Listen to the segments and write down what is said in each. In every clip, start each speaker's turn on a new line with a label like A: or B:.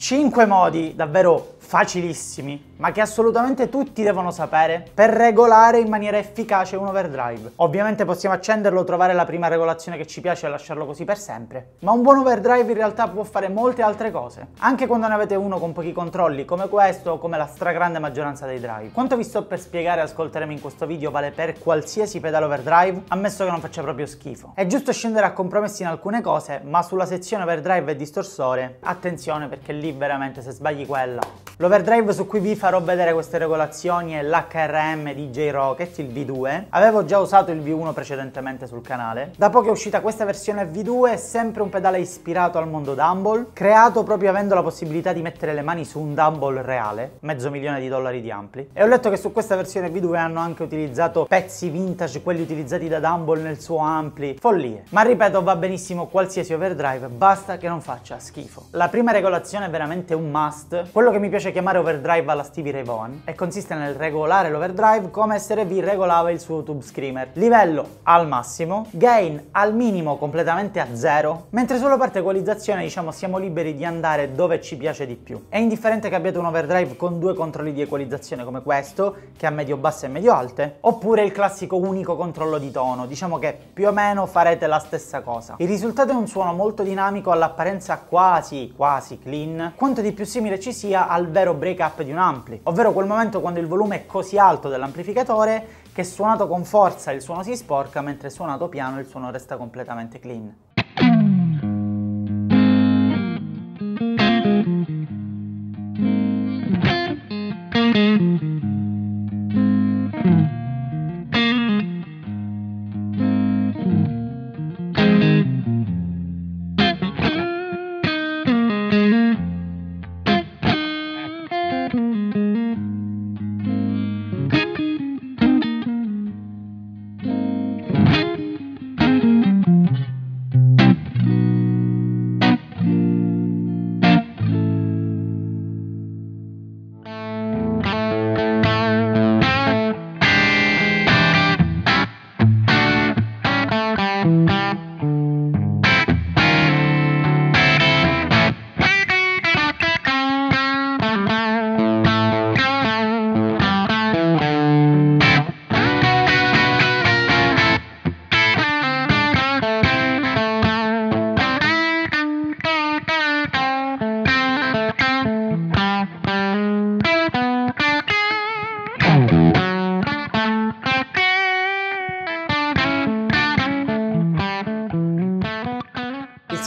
A: 5 modi davvero facilissimi, ma che assolutamente tutti devono sapere per regolare in maniera efficace un overdrive. Ovviamente possiamo accenderlo, trovare la prima regolazione che ci piace e lasciarlo così per sempre, ma un buon overdrive in realtà può fare molte altre cose, anche quando ne avete uno con pochi controlli, come questo o come la stragrande maggioranza dei drive. Quanto vi sto per spiegare e ascolteremo in questo video vale per qualsiasi pedale overdrive, ammesso che non faccia proprio schifo. È giusto scendere a compromessi in alcune cose, ma sulla sezione overdrive e distorsore, attenzione perché lì veramente se sbagli quella L'overdrive su cui vi farò vedere queste regolazioni è l'HRM di J-Rocket, il V2. Avevo già usato il V1 precedentemente sul canale. Da poco è uscita questa versione V2, è sempre un pedale ispirato al mondo Dumble, creato proprio avendo la possibilità di mettere le mani su un Dumble reale, mezzo milione di dollari di ampli. E ho letto che su questa versione V2 hanno anche utilizzato pezzi vintage, quelli utilizzati da Dumble nel suo ampli. Follie. Ma ripeto, va benissimo qualsiasi overdrive, basta che non faccia schifo. La prima regolazione è veramente un must. Quello che mi piace chiamare overdrive alla Stevie Ray Vaughan e consiste nel regolare l'overdrive come SRV regolava il suo Tube Screamer. Livello al massimo, gain al minimo completamente a zero, mentre sulla parte equalizzazione diciamo siamo liberi di andare dove ci piace di più. È indifferente che abbiate un overdrive con due controlli di equalizzazione come questo, che ha medio basse e medio alte, oppure il classico unico controllo di tono, diciamo che più o meno farete la stessa cosa. Il risultato è un suono molto dinamico all'apparenza quasi, quasi clean, quanto di più simile ci sia al vero vero break up di un ampli, ovvero quel momento quando il volume è così alto dell'amplificatore che suonato con forza il suono si sporca mentre suonato piano il suono resta completamente clean.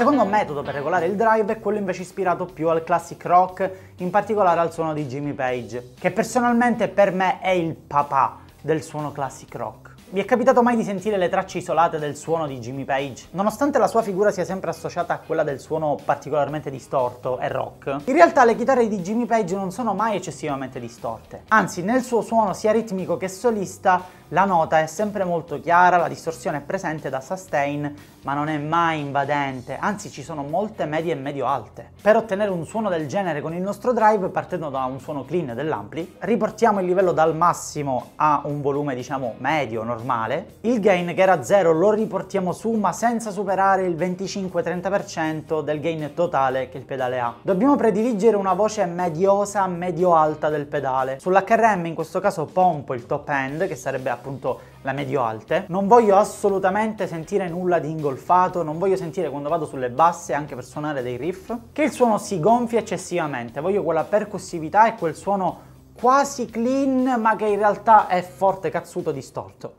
A: Secondo metodo per regolare il drive è quello invece ispirato più al classic rock, in particolare al suono di Jimmy Page, che personalmente per me è il papà del suono classic rock. Vi è capitato mai di sentire le tracce isolate del suono di Jimmy Page? Nonostante la sua figura sia sempre associata a quella del suono particolarmente distorto e rock, in realtà le chitarre di Jimmy Page non sono mai eccessivamente distorte. Anzi, nel suo suono sia ritmico che solista, la nota è sempre molto chiara, la distorsione è presente da sustain, ma non è mai invadente, anzi ci sono molte medie e medio-alte. Per ottenere un suono del genere con il nostro drive, partendo da un suono clean dell'ampli, riportiamo il livello dal massimo a un volume diciamo medio, normale. Il gain che era 0 lo riportiamo su, ma senza superare il 25-30% del gain totale che il pedale ha. Dobbiamo prediligere una voce mediosa, medio-alta del pedale. Sull'HRM in questo caso pompo il top end, che sarebbe appunto la medio-alte. Non voglio assolutamente sentire nulla di ingolfato, non voglio sentire quando vado sulle basse, anche per suonare dei riff, che il suono si gonfia eccessivamente. Voglio quella percussività e quel suono quasi clean, ma che in realtà è forte, cazzuto, distorto.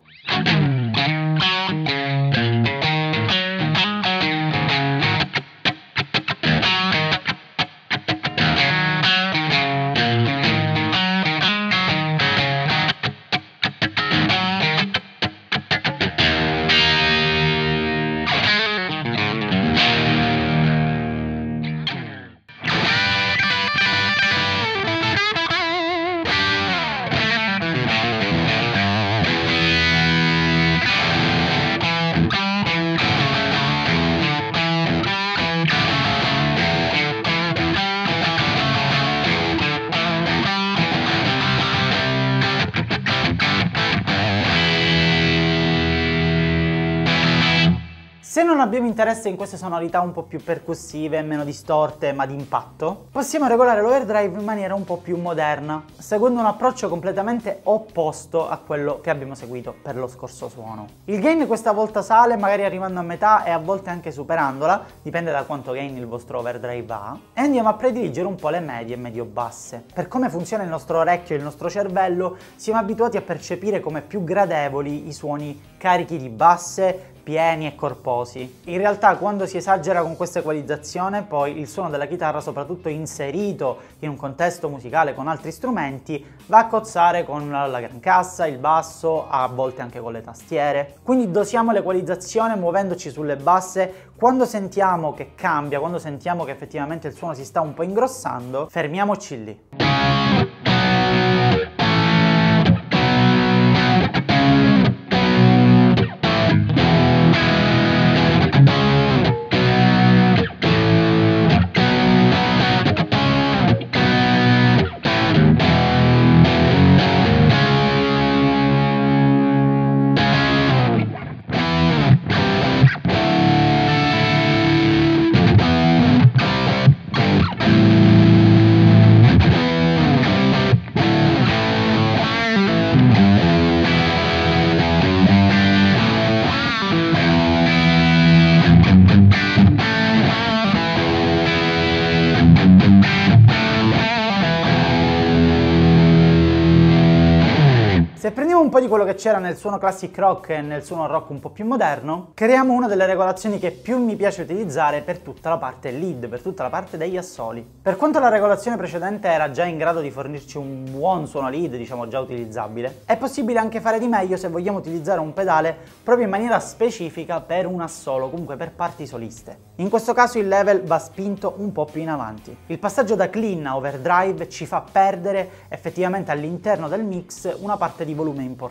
A: Se non abbiamo interesse in queste sonorità un po' più percussive, meno distorte ma di impatto, possiamo regolare l'overdrive in maniera un po' più moderna, seguendo un approccio completamente opposto a quello che abbiamo seguito per lo scorso suono. Il gain questa volta sale, magari arrivando a metà e a volte anche superandola, dipende da quanto gain il vostro overdrive ha, e andiamo a prediligere un po' le medie e medio-basse. Per come funziona il nostro orecchio e il nostro cervello, siamo abituati a percepire come più gradevoli i suoni carichi di basse, pieni e corposi. In realtà quando si esagera con questa equalizzazione poi il suono della chitarra, soprattutto inserito in un contesto musicale con altri strumenti, va a cozzare con la gran cassa, il basso, a volte anche con le tastiere. Quindi dosiamo l'equalizzazione muovendoci sulle basse, quando sentiamo che cambia, quando sentiamo che effettivamente il suono si sta un po' ingrossando, fermiamoci lì. Po' di quello che c'era nel suono classic rock e nel suono rock un po' più moderno, creiamo una delle regolazioni che più mi piace utilizzare per tutta la parte lead, per tutta la parte degli assoli. Per quanto la regolazione precedente era già in grado di fornirci un buon suono lead, diciamo già utilizzabile, è possibile anche fare di meglio se vogliamo utilizzare un pedale proprio in maniera specifica per un assolo, comunque per parti soliste. In questo caso il level va spinto un po' più in avanti. Il passaggio da clean a overdrive ci fa perdere effettivamente all'interno del mix una parte di volume importante.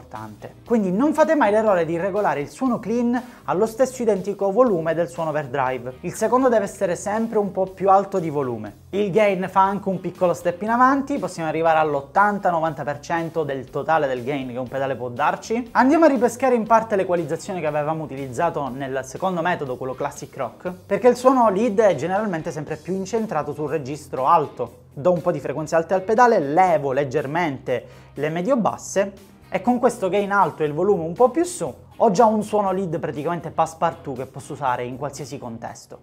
A: Quindi non fate mai l'errore di regolare il suono clean allo stesso identico volume del suono overdrive. Il secondo deve essere sempre un po' più alto di volume. Il gain fa anche un piccolo step in avanti, possiamo arrivare all'80-90% del totale del gain che un pedale può darci. Andiamo a ripescare in parte l'equalizzazione che avevamo utilizzato nel secondo metodo, quello classic rock, perché il suono lead è generalmente sempre più incentrato sul registro alto. Do un po' di frequenze alte al pedale, levo leggermente le medio-basse e con questo gain alto e il volume un po' più su ho già un suono lead praticamente passepartout che posso usare in qualsiasi contesto.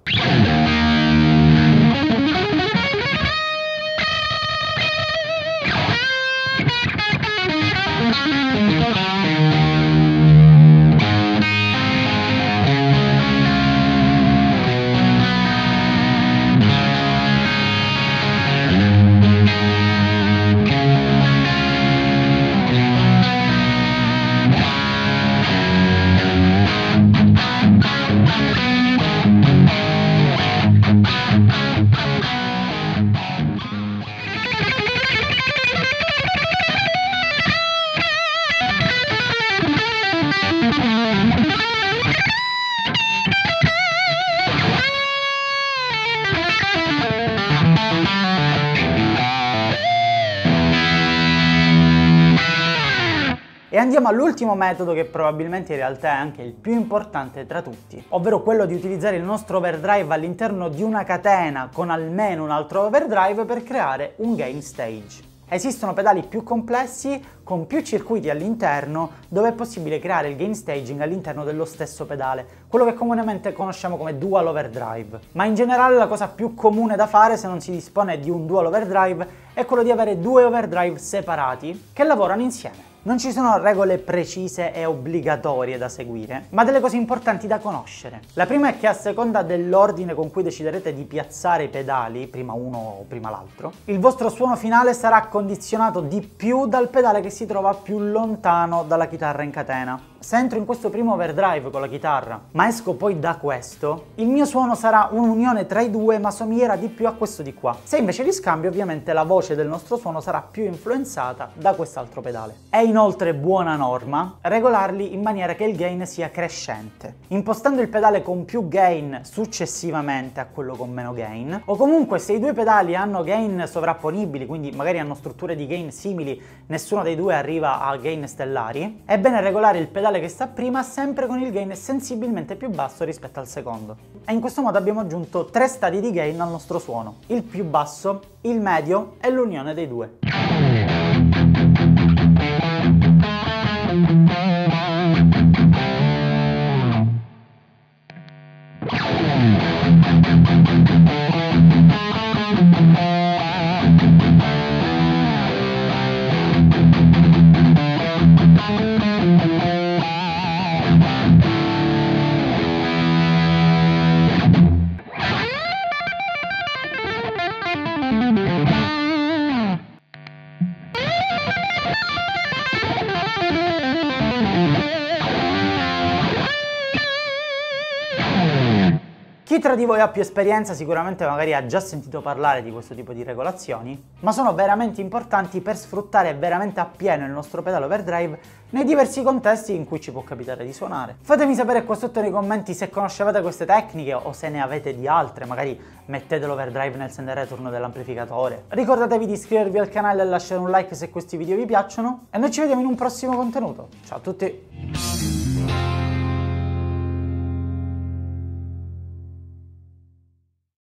A: Andiamo all'ultimo metodo che probabilmente in realtà è anche il più importante tra tutti, ovvero quello di utilizzare il nostro overdrive all'interno di una catena con almeno un altro overdrive per creare un gain stage. Esistono pedali più complessi con più circuiti all'interno dove è possibile creare il gain staging all'interno dello stesso pedale, quello che comunemente conosciamo come dual overdrive. Ma in generale la cosa più comune da fare se non si dispone di un dual overdrive è quello di avere due overdrive separati che lavorano insieme. Non ci sono regole precise e obbligatorie da seguire, ma delle cose importanti da conoscere. La prima è che a seconda dell'ordine con cui deciderete di piazzare i pedali, prima uno o prima l'altro, il vostro suono finale sarà condizionato di più dal pedale che si trova più lontano dalla chitarra in catena. Se entro in questo primo overdrive con la chitarra, ma esco poi da questo, il mio suono sarà un'unione tra i due ma somiglierà di più a questo di qua. Se invece li scambio ovviamente la voce del nostro suono sarà più influenzata da quest'altro pedale. È inoltre buona norma regolarli in maniera che il gain sia crescente, impostando il pedale con più gain successivamente a quello con meno gain, o comunque se i due pedali hanno gain sovrapponibili, quindi magari hanno strutture di gain simili, nessuno dei due arriva a gain stellari, è bene regolare il pedale pedale che sta prima sempre con il gain sensibilmente più basso rispetto al secondo. E in questo modo abbiamo aggiunto tre stadi di gain al nostro suono, il più basso, il medio e l'unione dei due. Chi tra di voi ha più esperienza sicuramente magari ha già sentito parlare di questo tipo di regolazioni, ma sono veramente importanti per sfruttare veramente appieno il nostro pedale overdrive nei diversi contesti in cui ci può capitare di suonare. Fatemi sapere qua sotto nei commenti se conoscevate queste tecniche o se ne avete di altre, magari mettete l'overdrive nel send return dell'amplificatore. Ricordatevi di iscrivervi al canale e lasciare un like se questi video vi piacciono e noi ci vediamo in un prossimo contenuto. Ciao a tutti!